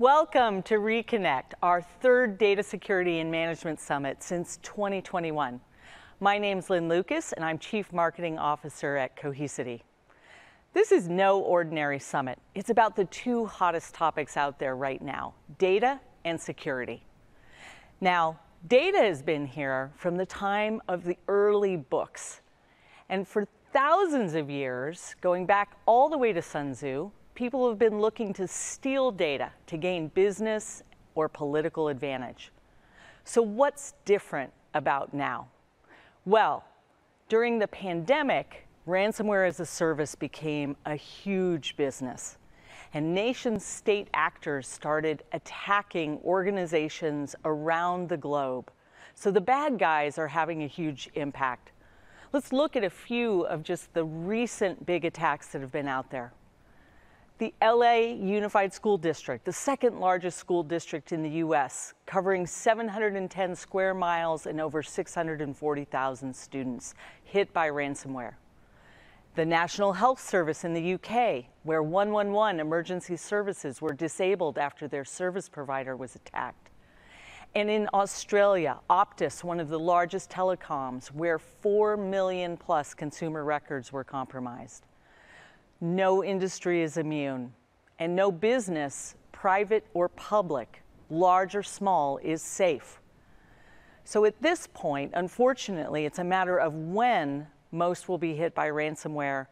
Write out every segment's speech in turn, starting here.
Welcome to Reconnect, our third Data Security and Management Summit since 2021. My name's Lynn Lucas, and I'm Chief Marketing Officer at Cohesity. This is no ordinary summit. It's about the two hottest topics out there right now, data and security. Now, data has been here from the time of the early books. And for thousands of years, going back all the way to Sun Tzu, people have been looking to steal data to gain business or political advantage. So, what's different about now? Well, during the pandemic, ransomware as a service became a huge business. And nation state actors started attacking organizations around the globe. So the bad guys are having a huge impact. Let's look at a few of just the recent big attacks that have been out there the LA Unified School District, the second largest school district in the US, covering 710 square miles and over 640,000 students hit by ransomware. The National Health Service in the UK, where 111 emergency services were disabled after their service provider was attacked. And in Australia, Optus, one of the largest telecoms, where 4 million plus consumer records were compromised. No industry is immune, and no business, private or public, large or small, is safe. So at this point, unfortunately, it's a matter of when most will be hit by ransomware,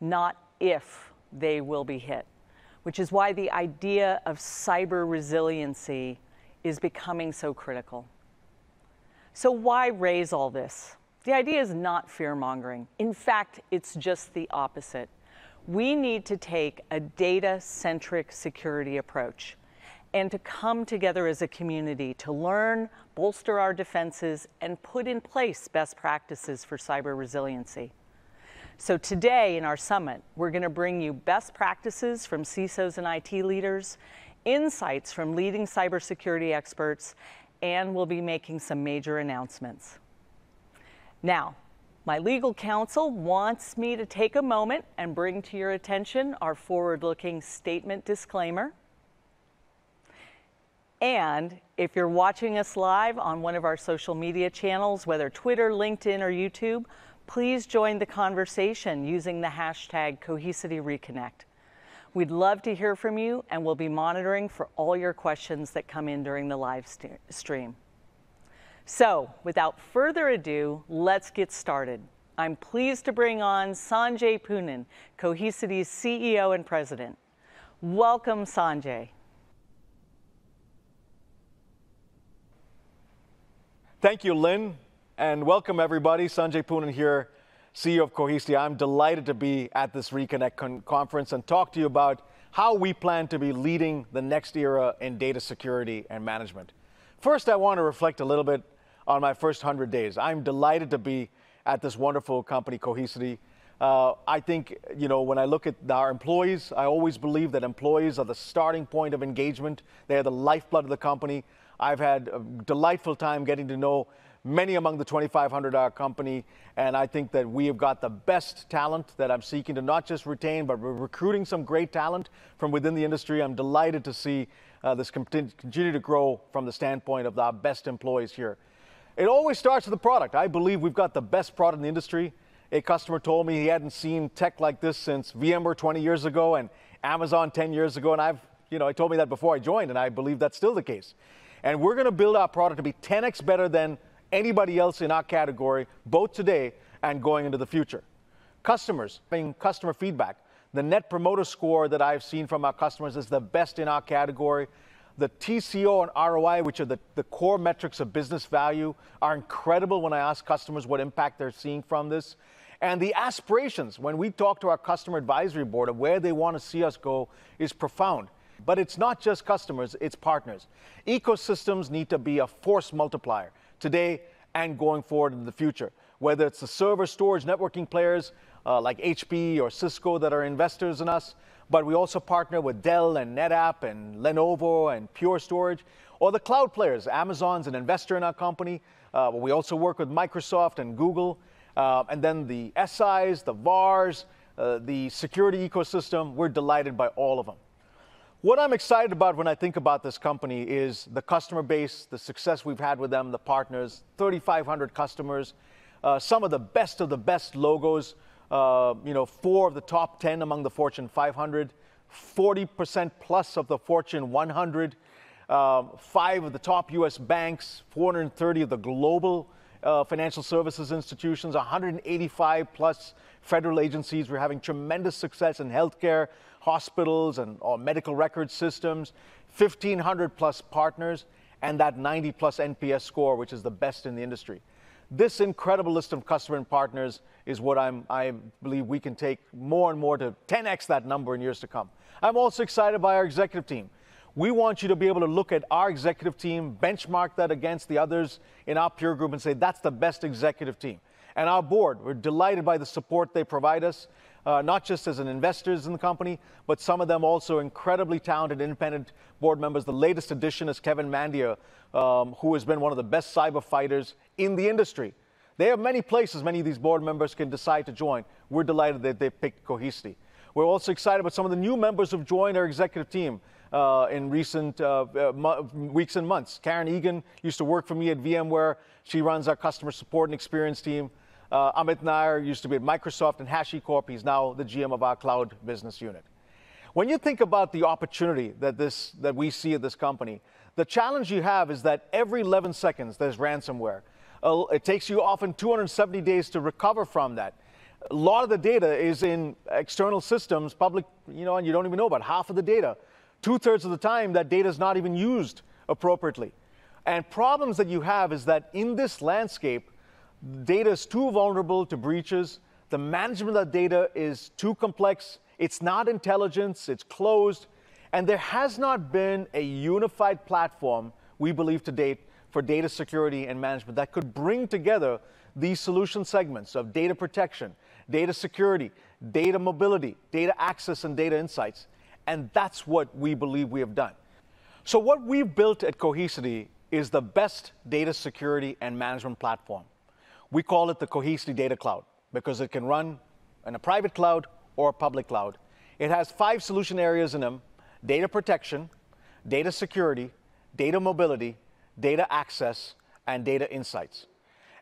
not if they will be hit, which is why the idea of cyber resiliency is becoming so critical. So, why raise all this? The idea is not fear mongering. In fact, it's just the opposite we need to take a data centric security approach and to come together as a community to learn, bolster our defenses, and put in place best practices for cyber resiliency. So, today in our summit, we're going to bring you best practices from CISOs and IT leaders, insights from leading cybersecurity experts, and we'll be making some major announcements. Now, my legal counsel wants me to take a moment and bring to your attention our forward looking statement disclaimer. And if you're watching us live on one of our social media channels, whether Twitter, LinkedIn, or YouTube, please join the conversation using the hashtag CohesityReconnect. We'd love to hear from you, and we'll be monitoring for all your questions that come in during the live stream. So, without further ado, let's get started. I'm pleased to bring on Sanjay Poonen, Cohesity's CEO and President. Welcome, Sanjay. Thank you, Lynn, and welcome everybody. Sanjay Poonen here, CEO of Cohesity. I'm delighted to be at this Reconnect con conference and talk to you about how we plan to be leading the next era in data security and management. First, I want to reflect a little bit on my first 100 days. I'm delighted to be at this wonderful company, Cohesity. Uh, I think, you know, when I look at our employees, I always believe that employees are the starting point of engagement. They are the lifeblood of the company. I've had a delightful time getting to know many among the 2,500 our company, and I think that we have got the best talent that I'm seeking to not just retain, but we're recruiting some great talent from within the industry. I'm delighted to see uh, this continue to grow from the standpoint of our best employees here. It always starts with the product. I believe we've got the best product in the industry. A customer told me he hadn't seen tech like this since VMware 20 years ago and Amazon 10 years ago. And I've, you know, I told me that before I joined, and I believe that's still the case. And we're going to build our product to be 10x better than anybody else in our category, both today and going into the future. Customers, being customer feedback. The net promoter score that I've seen from our customers is the best in our category. The TCO and ROI, which are the, the core metrics of business value, are incredible when I ask customers what impact they're seeing from this. And the aspirations, when we talk to our customer advisory board of where they want to see us go, is profound. But it's not just customers, it's partners. Ecosystems need to be a force multiplier today and going forward in the future. Whether it's the server storage networking players uh, like HP or Cisco that are investors in us, but we also partner with Dell and NetApp and Lenovo and Pure Storage, or the cloud players. Amazon's an investor in our company. Uh, we also work with Microsoft and Google, uh, and then the SIs, the VARs, uh, the security ecosystem. We're delighted by all of them. What I'm excited about when I think about this company is the customer base, the success we've had with them, the partners, 3,500 customers, uh, some of the best of the best logos, uh, you know, four of the top 10 among the Fortune 500, 40% plus of the Fortune 100, um, five of the top US banks, 430 of the global uh, financial services institutions, 185 plus federal agencies. We're having tremendous success in healthcare, hospitals, and uh, medical record systems, 1,500 plus partners, and that 90 plus NPS score, which is the best in the industry. This incredible list of customer and partners is what I'm, I believe we can take more and more to 10x that number in years to come. I'm also excited by our executive team. We want you to be able to look at our executive team, benchmark that against the others in our peer group, and say that's the best executive team. And our board, we're delighted by the support they provide us, uh, not just as an investors in the company, but some of them also incredibly talented independent board members. The latest addition is Kevin Mandia, um, who has been one of the best cyber fighters in the industry. They have many places many of these board members can decide to join. We're delighted that they picked Cohesity. We're also excited about some of the new members who've joined our executive team uh, in recent uh, uh weeks and months. Karen Egan used to work for me at VMware. She runs our customer support and experience team. Uh, Amit Nair used to be at Microsoft and HashiCorp. He's now the GM of our cloud business unit. When you think about the opportunity that, this, that we see at this company, the challenge you have is that every 11 seconds there's ransomware. Uh, it takes you often 270 days to recover from that. A lot of the data is in external systems, public, you know, and you don't even know about half of the data. Two thirds of the time, that data is not even used appropriately. And problems that you have is that in this landscape, data is too vulnerable to breaches. The management of that data is too complex. It's not intelligence, it's closed. And there has not been a unified platform, we believe to date, for data security and management that could bring together these solution segments of data protection, data security, data mobility, data access, and data insights. And that's what we believe we have done. So, what we've built at Cohesity is the best data security and management platform. We call it the Cohesity Data Cloud because it can run in a private cloud or a public cloud. It has five solution areas in them data protection, data security, data mobility, data access, and data insights.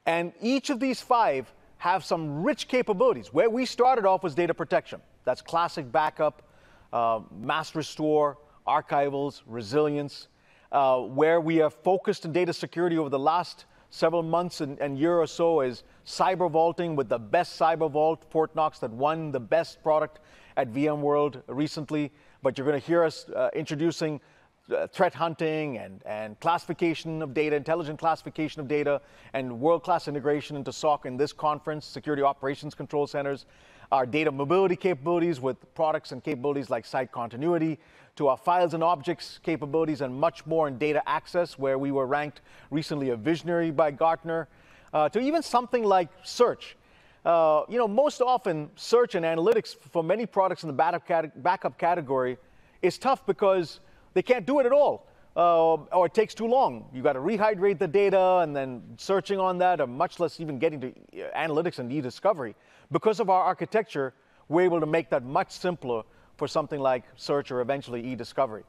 And each of these five have some rich capabilities. Where we started off was data protection. That's classic backup, uh, mass restore, archivals, resilience. Uh, where we have focused in data security over the last several months and, and, year or so is cyber vaulting with the best cyber vault, FortKnox, that won the best product at VMworld recently. But you're going to hear us uh, introducing uh, threat hunting and, and classification of data, intelligent classification of data, and world-class integration into SOC in this conference, Security Operations Control Centers, our data mobility capabilities with products and capabilities like site continuity, to our files and objects capabilities, and much more in data access, where we were ranked recently a visionary by Gartner, uh, to even something like search. Uh, you know, most often search and analytics for many products in the backup category is tough because they can't do it at all. Uh, or it takes too long. You got to rehydrate the data and then searching on that, or much less even getting to uh, analytics and e-discovery. Because of our architecture, we're able to make that much simpler for something like search or eventually e-discovery.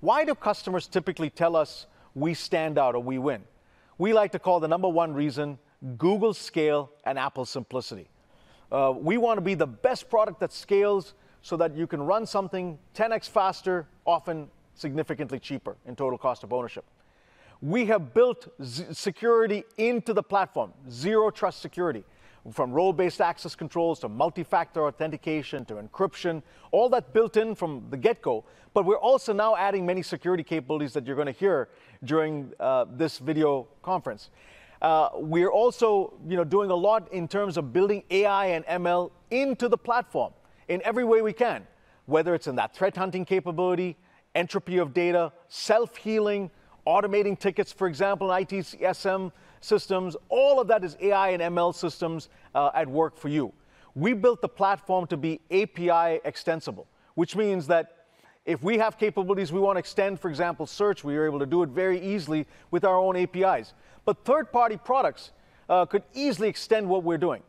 Why do customers typically tell us we stand out or we win? We like to call the number one reason Google scale and Apple simplicity. Uh, we want to be the best product that scales so that you can run something 10x faster, often significantly cheaper in total cost of ownership. We have built security into the platform, zero trust security, from role based access controls to multi factor authentication to encryption, all that built in from the get go. But we're also now adding many security capabilities that you're going to hear during uh, this video conference. Uh, we're also you know, doing a lot in terms of building AI and ML into the platform in every way we can, whether it's in that threat hunting capability, entropy of data, self healing, automating tickets, for example, in ITSM systems. All of that is AI and ML systems uh, at work for you. We built the platform to be API extensible, which means that if we have capabilities we want to extend, for example, search, we are able to do it very easily with our own APIs. But third party products uh, could easily extend what we're doing.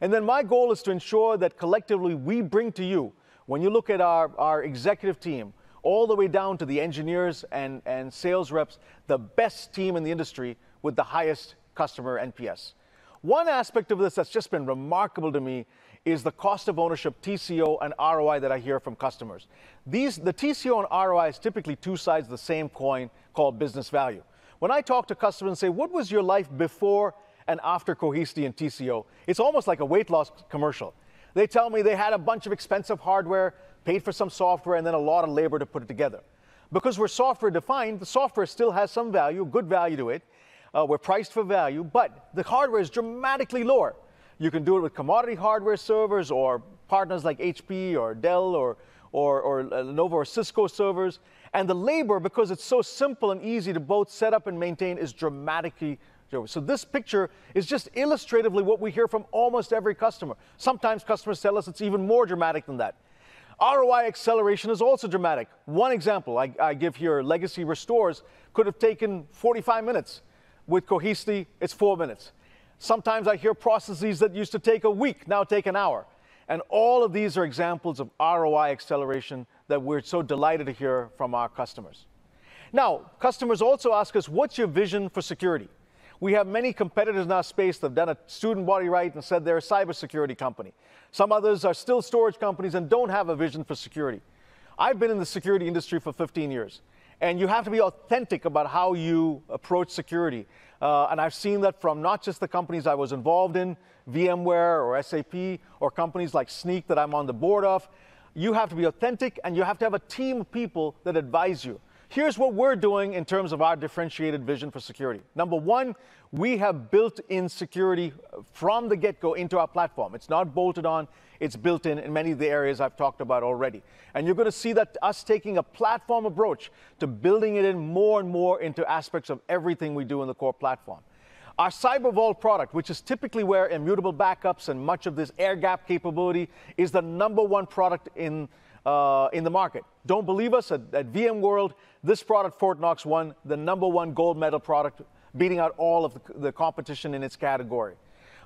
And then my goal is to ensure that collectively we bring to you, when you look at our, our executive team, all the way down to the engineers and, and sales reps, the best team in the industry with the highest customer NPS. One aspect of this that's just been remarkable to me is the cost of ownership, TCO, and ROI that I hear from customers. These, the TCO and ROI is typically two sides of the same coin called business value. When I talk to customers and say, what was your life before and after Cohesity and TCO? It's almost like a weight loss commercial. They tell me they had a bunch of expensive hardware, paid for some software, and then a lot of labor to put it together. Because we're software defined, the software still has some value, good value to it. Uh, we're priced for value, but the hardware is dramatically lower. You can do it with commodity hardware servers or partners like HP or Dell or, or, or Lenovo or Cisco servers. And the labor, because it's so simple and easy to both set up and maintain, is dramatically so this picture is just illustratively what we hear from almost every customer. Sometimes customers tell us it's even more dramatic than that. ROI acceleration is also dramatic. One example I, I give here, legacy restores could have taken 45 minutes. With Cohesity, it's four minutes. Sometimes I hear processes that used to take a week now take an hour. And all of these are examples of ROI acceleration that we're so delighted to hear from our customers. Now, customers also ask us, what's your vision for security? We have many competitors in our space that have done a student body right and said they're a cybersecurity company. Some others are still storage companies and don't have a vision for security. I've been in the security industry for 15 years, and you have to be authentic about how you approach security. Uh, and I've seen that from not just the companies I was involved in, VMware or SAP, or companies like Snyk that I'm on the board of. You have to be authentic and you have to have a team of people that advise you. Here's what we're doing in terms of our differentiated vision for security. Number one, we have built in security from the get go into our platform. It's not bolted on, it's built in in many of the areas I've talked about already. And you're going to see that us taking a platform approach to building it in more and more into aspects of everything we do in the core platform. Our Cyber Vault product, which is typically where immutable backups and much of this air gap capability is the number one product in, uh, in the market. Don't believe us? At, at VMworld, this product, FortKnox, won the number one gold medal product, beating out all of the, the competition in its category.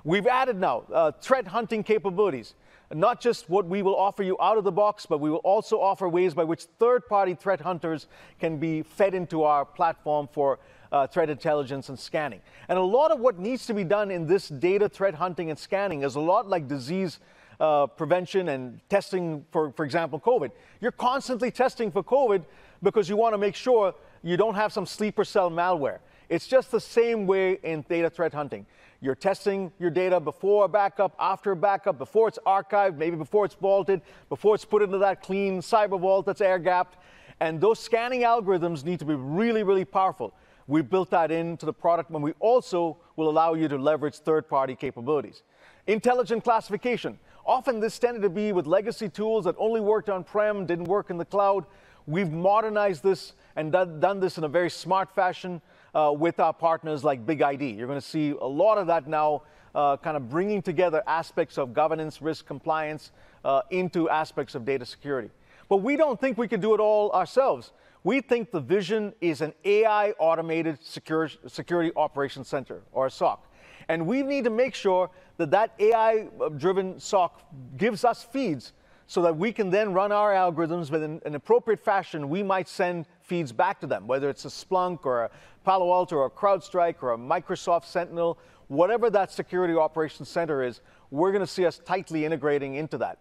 We've added now uh, threat hunting capabilities not just what we will offer you out of the box, but we will also offer ways by which third party threat hunters can be fed into our platform for uh, threat intelligence and scanning. And a lot of what needs to be done in this data threat hunting and scanning is a lot like disease. Uh, prevention and testing for, for example, COVID. You're constantly testing for COVID because you want to make sure you don't have some sleeper cell malware. It's just the same way in data threat hunting. You're testing your data before a backup, after a backup, before it's archived, maybe before it's vaulted, before it's put into that clean cyber vault that's air gapped. And those scanning algorithms need to be really, really powerful. We built that into the product, and we also will allow you to leverage third party capabilities. Intelligent classification. Often this tended to be with legacy tools that only worked on prem, didn't work in the cloud. We've modernized this and done this in a very smart fashion uh, with our partners like BigID. You're going to see a lot of that now uh, kind of bringing together aspects of governance, risk, compliance uh, into aspects of data security. But we don't think we can do it all ourselves. We think the vision is an AI automated secure, security operations center or SOC. And we need to make sure that that AI driven SOC gives us feeds so that we can then run our algorithms, in an appropriate fashion, we might send feeds back to them, whether it's a Splunk or a Palo Alto or a CrowdStrike or a Microsoft Sentinel, whatever that security operations center is, we're going to see us tightly integrating into that.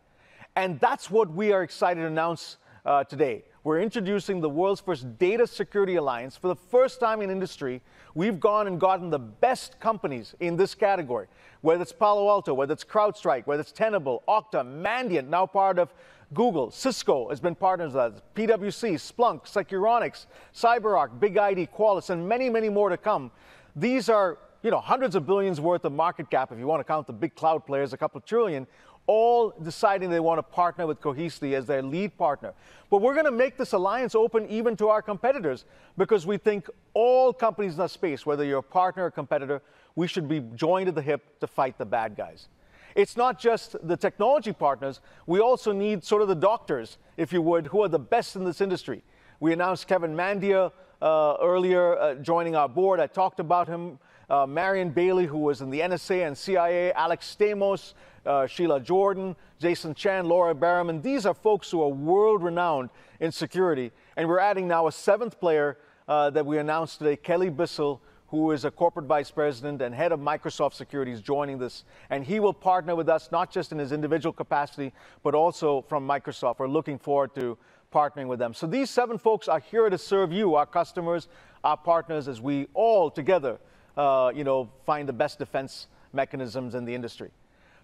And that's what we are excited to announce uh, today. We're introducing the world's first data security alliance. For the first time in industry, we've gone and gotten the best companies in this category, whether it's Palo Alto, whether it's CrowdStrike, whether it's Tenable, Okta, Mandiant, now part of Google, Cisco has been partners with us, PwC, Splunk, Securonix, CyberArk, BigID, Qualys, and many, many more to come. These are you know, hundreds of billions worth of market cap, if you want to count the big cloud players, a couple trillion, all deciding they want to partner with Cohesity as their lead partner. But we're going to make this alliance open even to our competitors because we think all companies in the space, whether you're a partner or competitor, we should be joined at the hip to fight the bad guys. It's not just the technology partners, we also need sort of the doctors, if you would, who are the best in this industry. We announced Kevin Mandia uh, earlier uh, joining our board. I talked about him uh, Marianne Bailey, who was in the NSA and CIA, Alex Stamos, uh, Sheila Jordan, Jason Chan, Laura Berriman. These are folks who are world renowned in security. And we're adding now a seventh player uh, that we announced today, Kelly Bissell, who is a corporate vice president and head of Microsoft Security, is joining this. And he will partner with us, not just in his individual capacity, but also from Microsoft. We're looking forward to partnering with them. So these seven folks are here to serve you, our customers, our partners, as we all together, uh, you know, find the best defense mechanisms in the industry.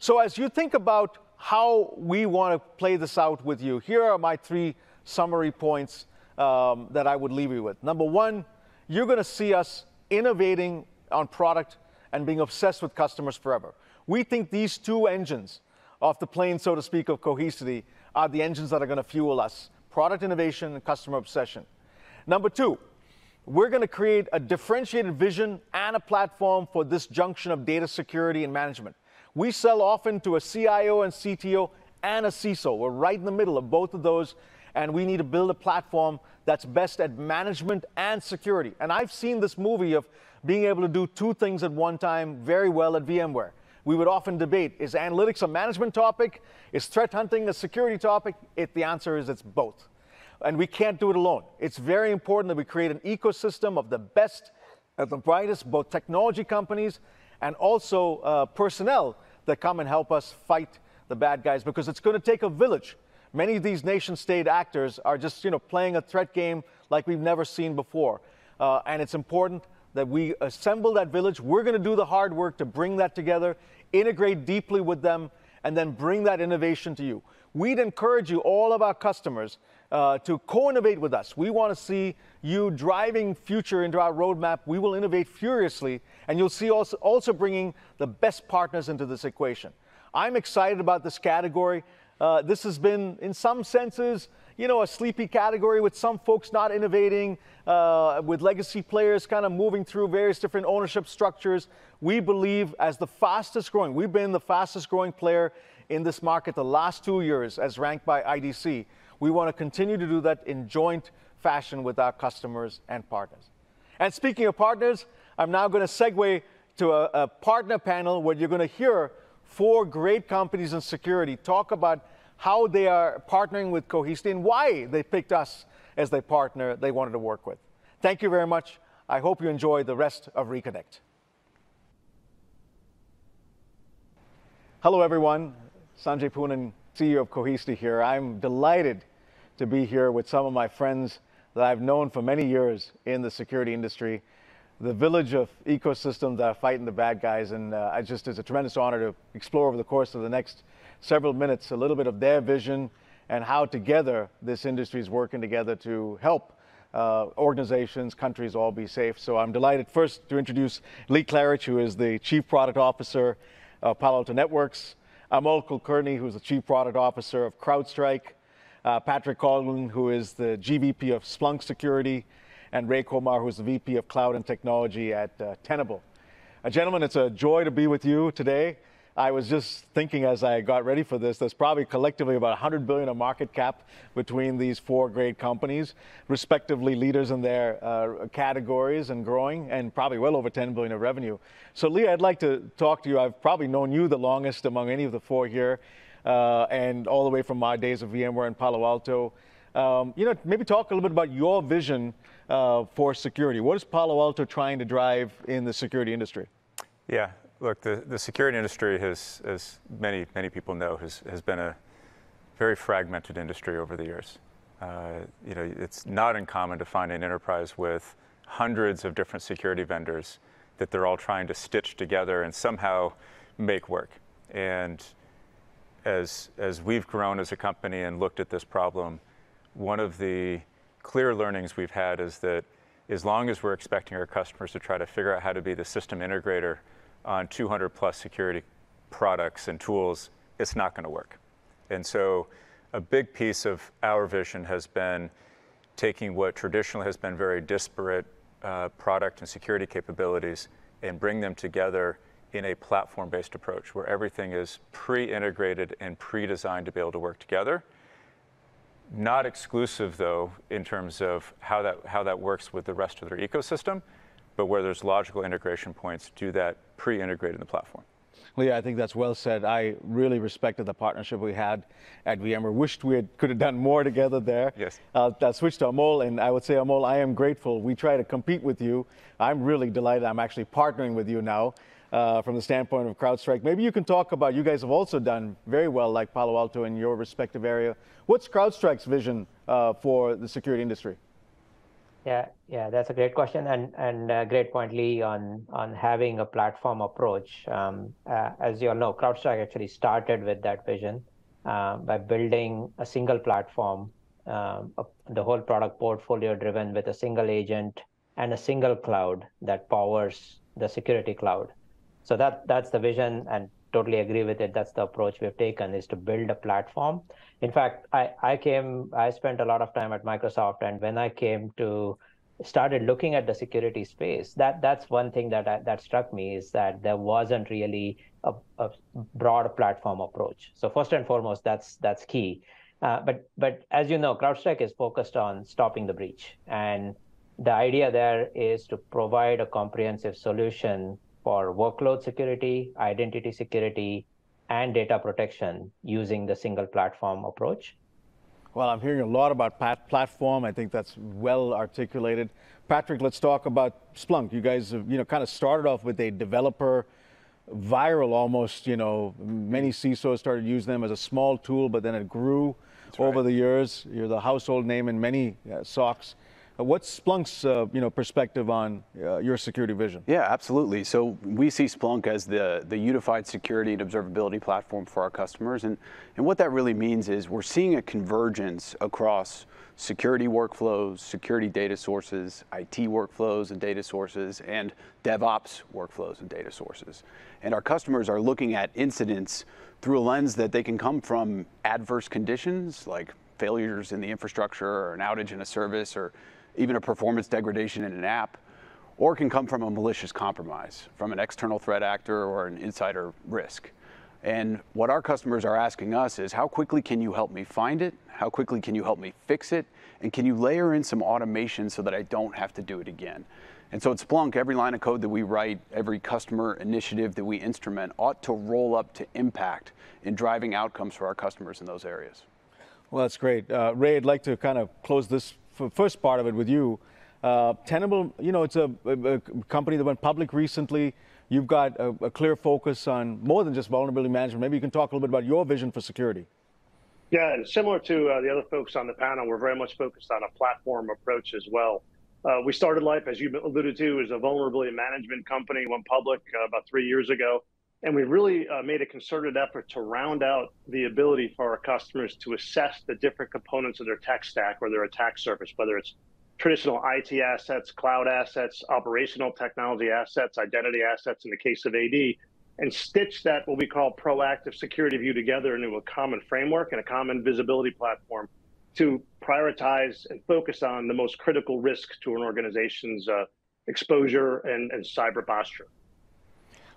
So as you think about how we want to play this out with you, here are my three summary points um, that I would leave you with. Number one, you're going to see us innovating on product and being obsessed with customers forever. We think these two engines off the plane, so to speak, of Cohesity are the engines that are going to fuel us product innovation and customer obsession. Number two, we're going to create a differentiated vision and a platform for this junction of data security and management. We sell often to a CIO and CTO and a CISO. We're right in the middle of both of those, and we need to build a platform that's best at management and security. And I've seen this movie of being able to do two things at one time very well at VMware. We would often debate is analytics a management topic? Is threat hunting a security topic? It, the answer is it's both. And we can't do it alone. It's very important that we create an ecosystem of the best, of the brightest, both technology companies and also uh, personnel that come and help us fight the bad guys because it's going to take a village. Many of these nation state actors are just you know, playing a threat game like we've never seen before. Uh, and it's important that we assemble that village. We're going to do the hard work to bring that together, integrate deeply with them, and then bring that innovation to you. We'd encourage you, all of our customers, uh, to co-innovate with us. We want to see you driving future into our roadmap. We will innovate furiously, and you'll see also, also bringing the best partners into this equation. I'm excited about this category. Uh, this has been, in some senses, you know, a sleepy category with some folks not innovating, uh, with legacy players kind of moving through various different ownership structures. We believe as the fastest growing, we've been the fastest growing player in this market the last two years as ranked by IDC. We want to continue to do that in joint fashion with our customers and partners. And speaking of partners, I'm now going to segue to a, a partner panel where you're going to hear four great companies in security talk about how they are partnering with Cohesity and why they picked us as their partner they wanted to work with. Thank you very much. I hope you enjoy the rest of Reconnect. Hello, everyone. Sanjay Poonen, CEO of Cohesity here. I'm delighted to be here with some of my friends that I've known for many years in the security industry, the village of ecosystems that are fighting the bad guys. And uh, I just, it's a tremendous honor to explore over the course of the next several minutes a little bit of their vision and how together this industry is working together to help uh, organizations, countries all be safe. So I'm delighted first to introduce Lee Klarich, who is the Chief Product Officer of Palo Alto Networks. Amol Kulkarni, who's the Chief Product Officer of CrowdStrike uh, Patrick Coughlin, who is the GVP of Splunk Security, and Ray Komar, who's the VP of Cloud and Technology at uh, Tenable. Uh, gentlemen, it's a joy to be with you today. I was just thinking as I got ready for this, there's probably collectively about 100 billion of market cap between these four great companies, respectively leaders in their uh, categories and growing, and probably well over 10 billion of revenue. So, Lee, I'd like to talk to you. I've probably known you the longest among any of the four here uh, and all the way from my days of VMware in Palo Alto. Um, you know, maybe talk a little bit about your vision uh, for security. What is Palo Alto trying to drive in the security industry? Yeah, look, the, the security industry has, as many, many people know, has, has been a very fragmented industry over the years. Uh, you know, it's not uncommon to find an enterprise with hundreds of different security vendors that they're all trying to stitch together and somehow make work. And as, as we've grown as a company and looked at this problem, one of the clear learnings we've had is that as long as we're expecting our customers to try to figure out how to be the system integrator on 200 plus security products and tools, it's not going to work. And so a big piece of our vision has been taking what traditionally has been very disparate uh, product and security capabilities and bring them together in a platform-based approach where everything is pre-integrated and pre-designed to be able to work together. Not exclusive, though, in terms of how that, how that works with the rest of their ecosystem, but where there's logical integration points, do that pre-integrated in the platform. Well, yeah, I think that's well said. I really respected the partnership we had at VMware. Wished we had, could have done more together there. Yes. Uh, that switched to Amol, and I would say, Amol, I am grateful. We try to compete with you. I'm really delighted I'm actually partnering with you now uh, from the standpoint of CrowdStrike. Maybe you can talk about, you guys have also done very well like Palo Alto in your respective area. What's CrowdStrike's vision uh, for the security industry? Yeah, yeah, that's a great question and and great point, Lee, on on having a platform approach. Um, uh, as you all know, CrowdStrike actually started with that vision uh, by building a single platform, um, a, the whole product portfolio driven with a single agent and a single cloud that powers the security cloud. So that that's the vision, and totally agree with it. That's the approach we've taken: is to build a platform in fact, I, I came, I spent a lot of time at Microsoft, and when I came to started looking at the security space, that that's one thing that I, that struck me is that there wasn't really a, a, broad platform approach. So first and foremost, that's that's key. Uh, but but as you know, CrowdStrike is focused on stopping the breach, and the idea there is to provide a comprehensive solution for workload security, identity security, and data protection using the single platform approach? Well, I'm hearing a lot about platform. I think that's well articulated. Patrick, let's talk about Splunk. You guys have, you know, kind of started off with a developer viral almost, you know, many CISOs started using them as a small tool, but then it grew that's over right. the years. You're the household name in many uh, SOCs. Uh, what's Splunk's uh, you know perspective on uh, your security vision? Yeah, absolutely. So we see Splunk as the the unified security and observability platform for our customers, and and what that really means is we're seeing a convergence across security workflows, security data sources, IT workflows and data sources, and DevOps workflows and data sources. And our customers are looking at incidents through a lens that they can come from adverse conditions like failures in the infrastructure or an outage in a service or even a performance degradation in an app, or can come from a malicious compromise, from an external threat actor or an insider risk. And what our customers are asking us is how quickly can you help me find it? How quickly can you help me fix it? And can you layer in some automation so that I don't have to do it again? And so at Splunk, every line of code that we write, every customer initiative that we instrument ought to roll up to impact in driving outcomes for our customers in those areas. Well, that's great. Uh, Ray, I'd like to kind of close this first part of it with you. Uh, Tenable, you know, it's a, a, company that went public recently. You've got a, a, clear focus on more than just vulnerability management. Maybe you can talk a little bit about your vision for security. Yeah, and similar to uh, the other folks on the panel, we're very much focused on a platform approach as well. Uh, we started life, as you alluded to, as a vulnerability management company, went public uh, about three years ago. And we really uh, made a concerted effort to round out the ability for our customers to assess the different components of their tech stack or their attack surface, whether it's traditional IT assets, cloud assets, operational technology assets, identity assets in the case of AD, and stitch that what we call proactive security view together into a common framework and a common visibility platform to prioritize and focus on the most critical risks to an organization's uh, exposure and, and cyber posture.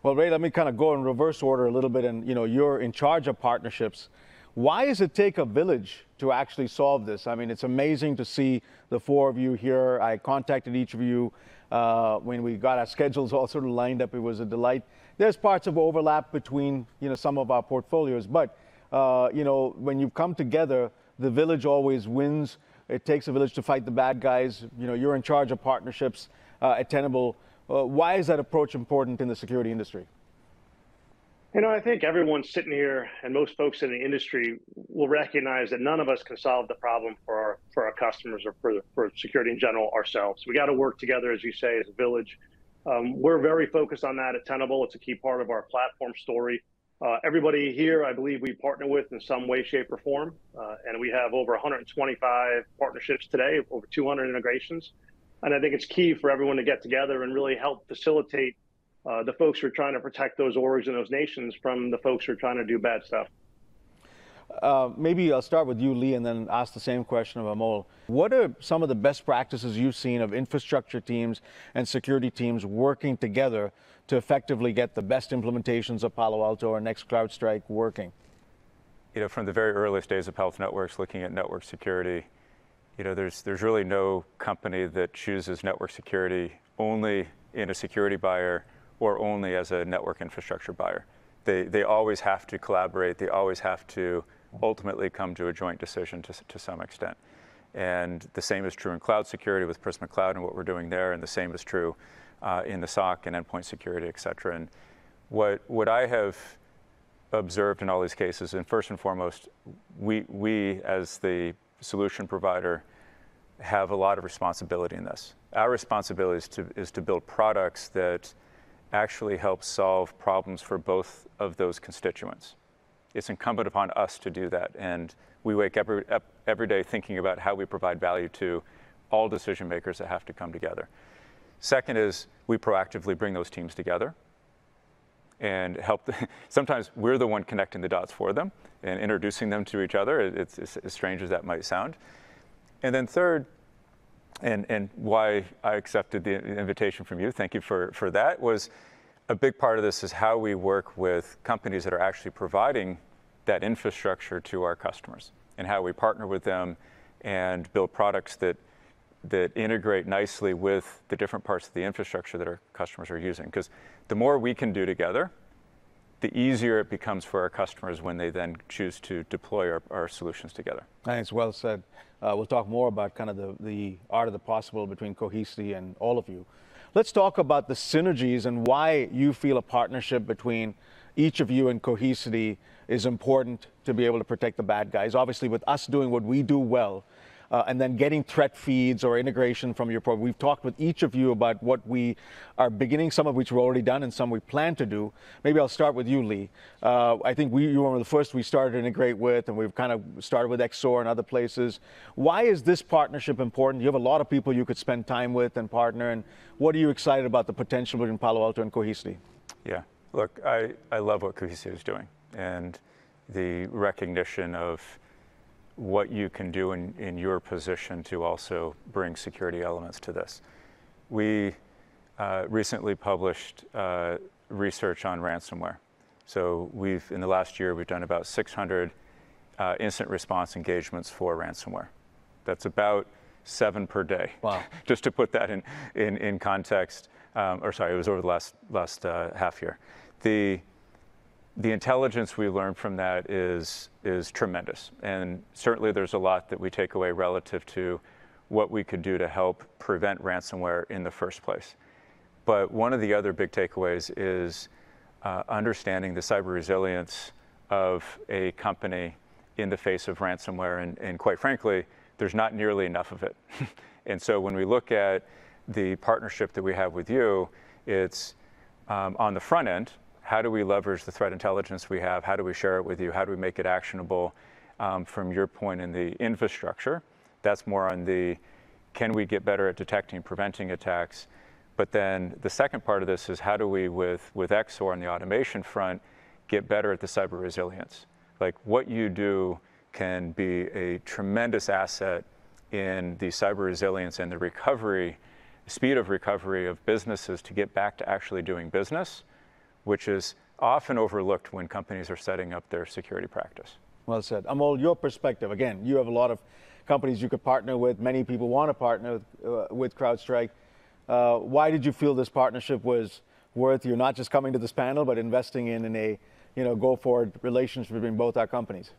Well, Ray, let me kind of go in reverse order a little bit. And you know, you're in charge of partnerships. Why does it take a village to actually solve this? I mean, it's amazing to see the four of you here. I contacted each of you uh, when we got our schedules all sort of lined up. It was a delight. There's parts of overlap between you know some of our portfolios, but uh, you know when you come together, the village always wins. It takes a village to fight the bad guys. You know, you're in charge of partnerships uh, at Tenable. Uh, why is that approach important in the security industry? You know, I think everyone sitting here and most folks in the industry will recognize that none of us can solve the problem for our for our customers or for for security in general ourselves. We got to work together, as you say, as a village. Um, we're very focused on that at Tenable. It's a key part of our platform story. Uh, everybody here, I believe, we partner with in some way, shape, or form, uh, and we have over 125 partnerships today, over 200 integrations. And I think it's key for everyone to get together and really help facilitate uh, the folks who are trying to protect those orgs and those nations from the folks who are trying to do bad stuff. Uh, maybe I'll start with you, Lee, and then ask the same question of Amol. What are some of the best practices you've seen of infrastructure teams and security teams working together to effectively get the best implementations of Palo Alto or next CrowdStrike working? You know, from the very earliest days of Palo Alto Networks, looking at network security, you know, there's, there's really no company that chooses network security only in a security buyer or only as a network infrastructure buyer. They, they always have to collaborate. They always have to ultimately come to a joint decision to, to some extent. And the same is true in cloud security with Prisma Cloud and what we're doing there, and the same is true uh, in the SOC and endpoint security, et cetera. And what, what I have observed in all these cases, and first and foremost, we, we as the solution provider have a lot of responsibility in this. Our responsibility is to, is to build products that actually help solve problems for both of those constituents. It's incumbent upon us to do that. And we wake every, every day thinking about how we provide value to all decision makers that have to come together. Second is we proactively bring those teams together and help. Sometimes we're the one connecting the dots for them and introducing them to each other. It's, it's as strange as that might sound. And then third, and, and why I accepted the invitation from you, thank you for, for that, was a big part of this is how we work with companies that are actually providing that infrastructure to our customers and how we partner with them and build products that that integrate nicely with the different parts of the infrastructure that our customers are using. Because the more we can do together, the easier it becomes for our customers when they then choose to deploy our, our solutions together. Thanks, well said. Uh, we'll talk more about kind of the, the art of the possible between Cohesity and all of you. Let's talk about the synergies and why you feel a partnership between each of you and Cohesity is important to be able to protect the bad guys. Obviously, with us doing what we do well, uh, and then getting threat feeds or integration from your program. We've talked with each of you about what we are beginning, some of which we've already done and some we plan to do. Maybe I'll start with you, Lee. Uh, I think we, you were one of the first we started to integrate with, and we've kind of started with XSOAR and other places. Why is this partnership important? You have a lot of people you could spend time with and partner, and what are you excited about the potential between Palo Alto and Cohesity? Yeah, look, I, I love what Cohesity is doing, and the recognition of what you can do in, in your position to also bring security elements to this. We uh, recently published uh, research on ransomware. So we've, in the last year, we've done about 600 uh, incident response engagements for ransomware. That's about seven per day. Wow. Just to put that in, in, in context, um, or sorry, it was over the last, last uh, half year. The, the intelligence we learned from that is, is tremendous. And certainly there's a lot that we take away relative to what we could do to help prevent ransomware in the first place. But one of the other big takeaways is uh, understanding the cyber resilience of a company in the face of ransomware. And, and quite frankly, there's not nearly enough of it. and so when we look at the partnership that we have with you, it's um, on the front end, how do we leverage the threat intelligence we have? How do we share it with you? How do we make it actionable um, from your point in the infrastructure? That's more on the can we get better at detecting, preventing attacks? But then the second part of this is how do we, with, with XSOAR on the automation front, get better at the cyber resilience? Like what you do can be a tremendous asset in the cyber resilience and the recovery, speed of recovery of businesses to get back to actually doing business which is often overlooked when companies are setting up their security practice. Well said. Amol, your perspective, again, you have a lot of companies you could partner with. Many people want to partner with, uh, with CrowdStrike. Uh, why did you feel this partnership was worth you not just coming to this panel, but investing in, in a you know, go forward relationship between both our companies?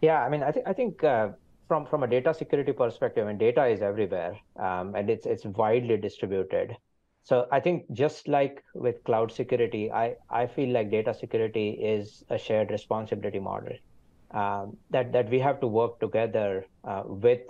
Yeah, I mean, I, th- I think uh, from from a data security perspective, I mean, data is everywhere, um, and it's it's widely distributed. So I think just like with cloud security, I, I feel like data security is a shared responsibility model. Um, that that we have to work together uh, with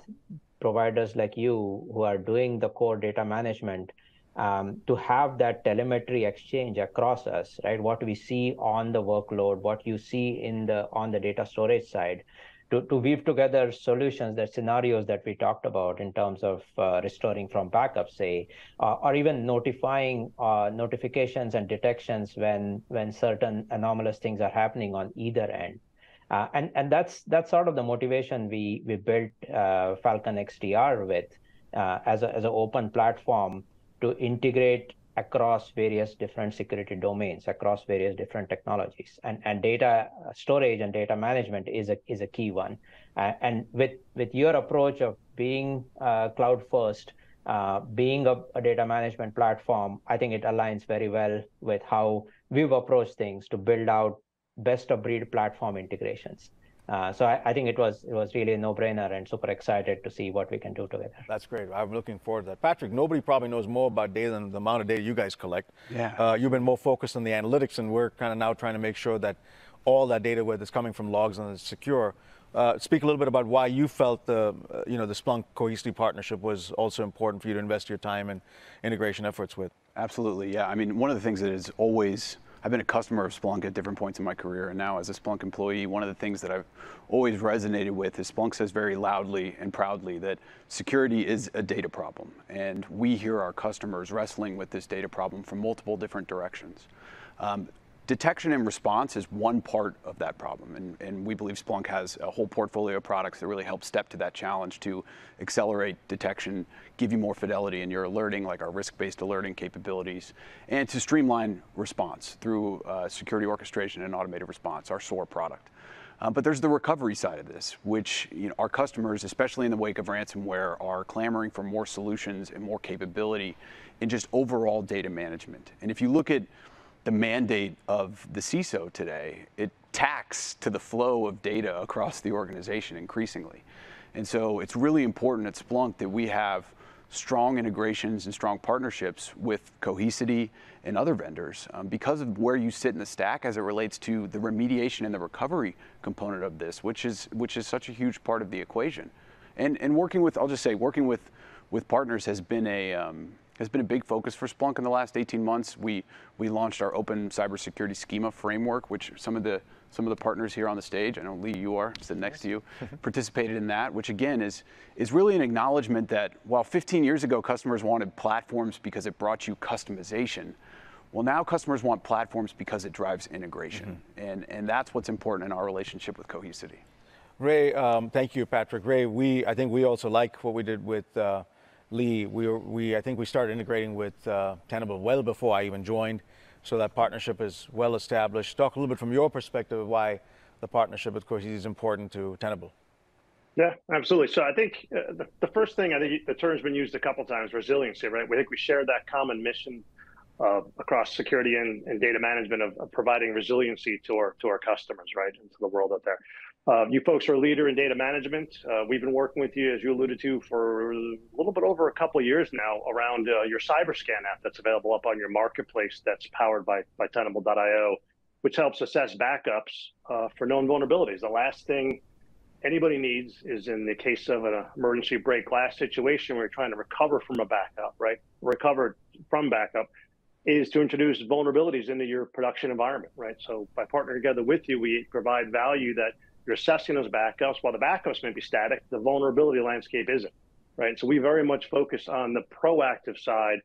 providers like you who are doing the core data management um, to have that telemetry exchange across us, right? What we see on the workload, what you see in the on the data storage side, to, to weave together solutions that scenarios that we talked about in terms of uh, restoring from backup say uh, or even notifying uh, notifications and detections when when certain anomalous things are happening on either end. Uh, and and that's that's sort of the motivation we we built uh, falcon xdr with uh, as a as an open platform to integrate across various different security domains, across various different technologies. And, and data storage and data management is a, is a key one. Uh, and with, with your approach of being uh, cloud first, uh, being a, a, data management platform, I think it aligns very well with how we've approached things to build out best of breed platform integrations. Uh, so I, I, think it was it was really a no-brainer and super excited to see what we can do together. That's great. I'm looking forward to that. Patrick, nobody probably knows more about data than the amount of data you guys collect. Yeah. Uh, you've been more focused on the analytics, and we're kind of now trying to make sure that all that data, whether it's coming from logs and it's secure. Uh, speak a little bit about why you felt the uh, you know the Splunk Cohesity partnership was also important for you to invest your time and integration efforts with. Absolutely, yeah. I mean, one of the things that is always I've been a customer of Splunk at different points in my career, and now as a Splunk employee, one of the things that I've always resonated with is Splunk says very loudly and proudly that security is a data problem, and we hear our customers wrestling with this data problem from multiple different directions. Um, detection and response is one part of that problem. And, and, we believe Splunk has a whole portfolio of products that really help step to that challenge to accelerate detection, give you more fidelity in your alerting, like our risk-based alerting capabilities, and to streamline response through uh, security orchestration and automated response, our SOAR product. Uh, but there's the recovery side of this, which you know, our customers, especially in the wake of ransomware, are clamoring for more solutions and more capability in just overall data management. And if you look at the mandate of the CISO today, it tacks to the flow of data across the organization increasingly. And so it's really important at Splunk that we have strong integrations and strong partnerships with Cohesity and other vendors um, because of where you sit in the stack as it relates to the remediation and the recovery component of this, which is which is such a huge part of the equation. And and working with, I'll just say, working with with partners has been a um, has been a big focus for Splunk in the last 18 months. We we launched our open cybersecurity schema framework, which some of the some of the partners here on the stage, I know Lee, you are sitting next to you, participated in that, which again is is really an acknowledgement that while 15 years ago customers wanted platforms because it brought you customization, well now customers want platforms because it drives integration, mm-hmm. and and that's what's important in our relationship with Cohesity. Ray, um, thank you, Patrick. Ray, we I think we also like what we did with. Uh, Lee, we, we I think we started integrating with uh, Tenable well before I even joined, so that partnership is well established. Talk a little bit from your perspective why the partnership with Cohesity is important to Tenable. Yeah, absolutely. So I think uh, the, the, first thing, I think the term's been used a couple times, resiliency, right? We think we share that common mission uh, across security and, and data management of, of, providing resiliency to our to our customers, right, into the world out there. Uh, you folks are a leader in data management. Uh, we've been working with you, as you alluded to, for a little bit over a couple years now around uh, your CyberScan app that's available up on your marketplace that's powered by, by Tenable.io, which helps assess backups uh, for known vulnerabilities. The last thing anybody needs is in the case of an emergency break glass situation where you're trying to recover from a backup, right? Recover from backup is to introduce vulnerabilities into your production environment, right? So by partnering together with you, we provide value that – you're assessing those backups. While the backups may be static, the vulnerability landscape isn't, right? So we very much focus on the proactive side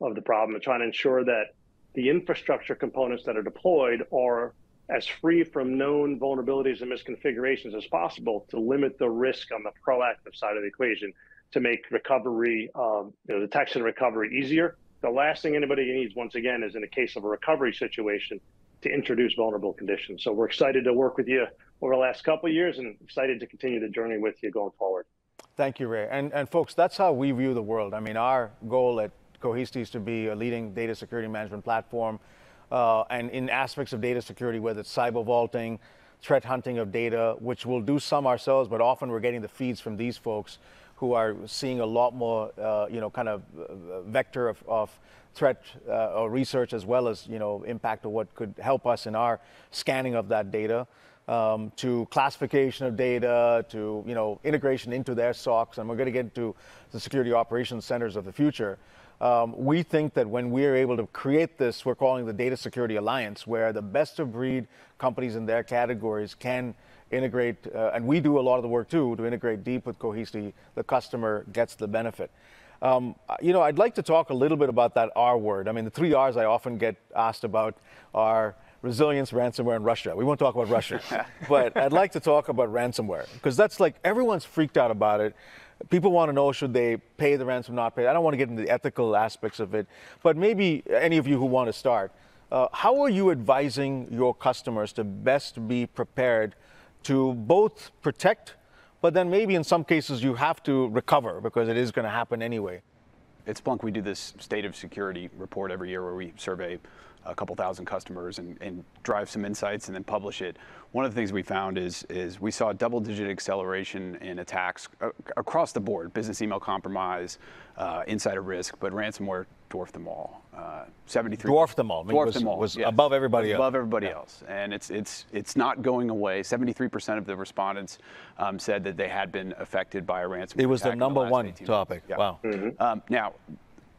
of the problem and trying to ensure that the infrastructure components that are deployed are as free from known vulnerabilities and misconfigurations as possible to limit the risk on the proactive side of the equation to make recovery, um, you know, detection and recovery easier. The last thing anybody needs, once again, is in a case of a recovery situation, to introduce vulnerable conditions. So we're excited to work with you over the last couple years and excited to continue the journey with you going forward. Thank you, Ray. And, and folks, that's how we view the world. I mean, our goal at Cohesity is to be a leading data security management platform. Uh, and in aspects of data security, whether it's cyber vaulting, threat hunting of data, which we'll do some ourselves, but often we're getting the feeds from these folks who are seeing a lot more, uh, you know, kind of uh, vector of, of threat uh, or research as well as, you know, impact of what could help us in our scanning of that data um, to classification of data, to you know integration into their SOCs, and we're going to get into the security operations centers of the future. Um, we think that when we are able to create this, we're calling the Data Security Alliance, where the best of breed companies in their categories can integrate, uh, and we do a lot of the work too, to integrate deep with Cohesity, the customer gets the benefit. Um, you know, I'd like to talk a little bit about that R word. I mean, the three R's I often get asked about are resilience, ransomware, and Russia. We won't talk about Russia, but I'd like to talk about ransomware because that's like everyone's freaked out about it. people want to know should they pay the ransom, not pay. I don't want to get into the ethical aspects of it, but maybe any of you who want to start, uh, how are you advising your customers to best be prepared to both protect, but then maybe in some cases you have to recover because it is going to happen anyway? At Splunk, we do this state of security report every year where we survey a couple thousand customers and, and, drive some insights and then publish it. One of the things we found is, is we saw double digit acceleration in attacks across the board, business email compromise, uh, insider risk, but ransomware dwarfed them all. Uh, 73 dwarfed them all. Dwarfed was, them all. Was yes. above everybody else. Above everybody yeah. else, and it's it's it's not going away. 73% of the respondents um, said that they had been affected by a ransomware. It was the number the one topic. Yeah. Wow. Mm-hmm. Um, now,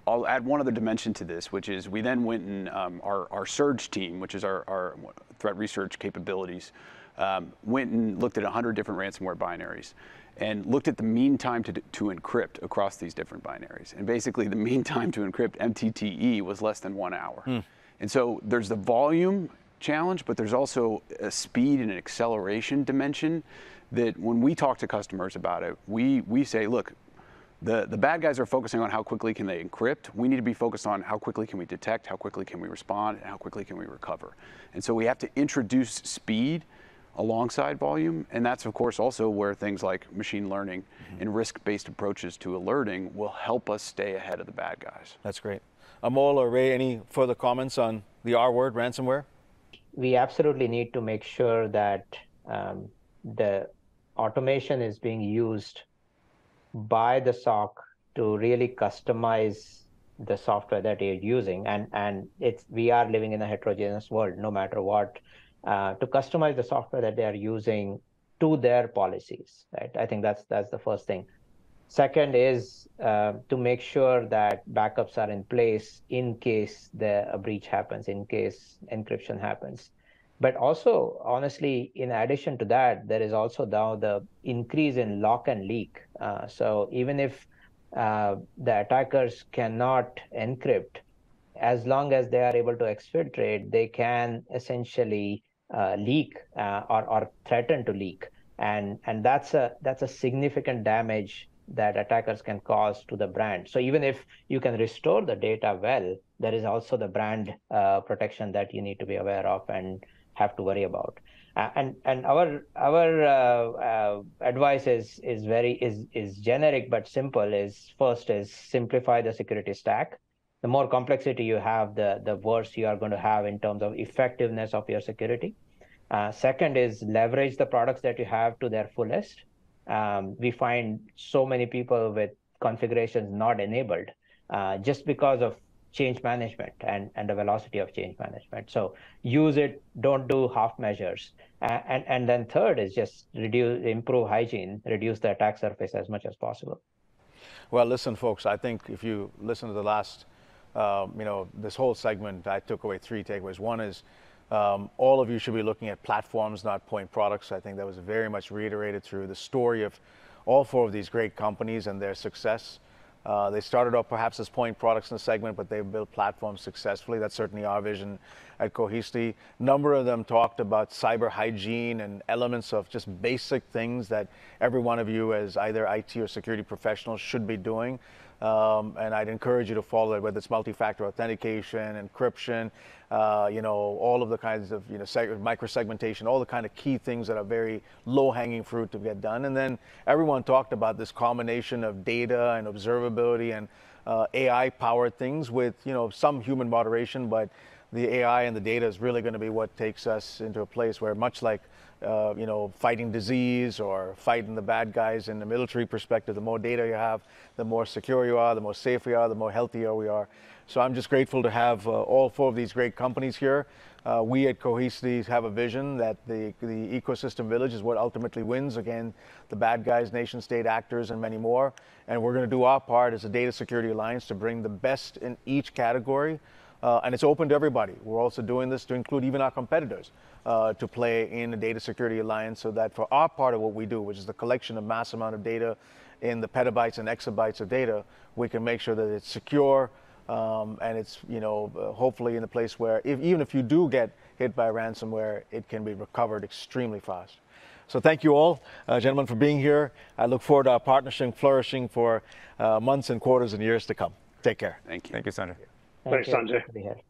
I'll add one other dimension to this, which is we then went and um, our, our surge team, which is our, our threat research capabilities, um, went and looked at 100 different ransomware binaries and looked at the mean time to, to encrypt across these different binaries. And basically, the mean time to encrypt MTTE was less than one hour. Hmm. And so there's the volume challenge, but there's also a speed and an acceleration dimension that when we talk to customers about it, we, we say, look, the, the bad guys are focusing on how quickly can they encrypt. We need to be focused on how quickly can we detect, how quickly can we respond, and how quickly can we recover. And so we have to introduce speed alongside volume. And that's, of course, also where things like machine learning mm-hmm. and risk based approaches to alerting will help us stay ahead of the bad guys. That's great. Amol or Ray, any further comments on the R word, ransomware? We absolutely need to make sure that um, the automation is being used by the SOC to really customize the software that you're using. And and it's we are living in a heterogeneous world, no matter what, uh, to customize the software that they are using to their policies. Right. I think that's that's the first thing. Second is uh, to make sure that backups are in place in case the a breach happens, in case encryption happens. But also, honestly, in addition to that, there is also now the increase in lock and leak. Uh, so even if uh, the attackers cannot encrypt, as long as they are able to exfiltrate, they can essentially leak uh, or, or threaten to leak, and and that's a that's a significant damage that attackers can cause to the brand. So even if you can restore the data well, there is also the brand uh, protection that you need to be aware of and have to worry about. Uh, and and our our uh, uh, advice is is very is is generic but simple. Is first is simplify the security stack. The more complexity you have, the the worse you are going to have in terms of effectiveness of your security. Uh, second is leverage the products that you have to their fullest. Um, we find so many people with configurations not enabled uh, just because of change management and, and the velocity of change management. So use it, don't do half measures. Uh, and, and then third is just reduce, improve hygiene, reduce the attack surface as much as possible. Well, listen, folks, I think if you listen to the last, um, you know, this whole segment, I took away three takeaways. One is um, all of you should be looking at platforms, not point products. I think that was very much reiterated through the story of all four of these great companies and their success. Uh, they started off perhaps as point products in the segment, but they've built platforms successfully. That's certainly our vision at Cohesity. A number of them talked about cyber hygiene and elements of just basic things that every one of you as either IT or security professionals should be doing. Um, and I'd encourage you to follow it, whether it's multi-factor authentication, encryption, uh, you know, all of the kinds of, you know, seg- micro-segmentation, all the kind of key things that are very low-hanging fruit to get done. And then everyone talked about this combination of data and observability and uh, AI-powered things with, you know, some human moderation, but the AI and the data is really going to be what takes us into a place where, much like uh, you know, fighting disease or fighting the bad guys in the military perspective. The more data you have, the more secure you are, the more safe we are, the more healthier we are. So I'm just grateful to have uh, all four of these great companies here. Uh, we at Cohesity have a vision that the, the ecosystem village is what ultimately wins again the bad guys, nation state actors, and many more. And we're going to do our part as a data security alliance to bring the best in each category. Uh, and it's open to everybody. We're also doing this to include even our competitors uh, to play in the Data Security Alliance so that for our part of what we do, which is the collection of mass amount of data in the petabytes and exabytes of data, we can make sure that it's secure um, and it's, you know, uh, hopefully in a place where if, even if you do get hit by ransomware, it can be recovered extremely fast. So thank you all, uh, gentlemen, for being here. I look forward to our partnership flourishing for uh, months and quarters and years to come. Take care. Thank you. Thank you, Sanjay. Thank Thanks, you. Sanjay.